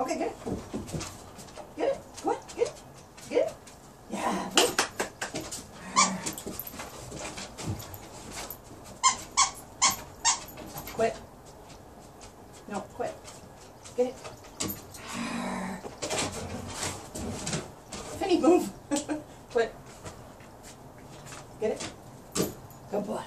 Okay, get it. Get it. Come on, get it. Get it. Yeah. Woo. Quit. No, quit. Get it. Penny, move. quit. Get it. Good boy.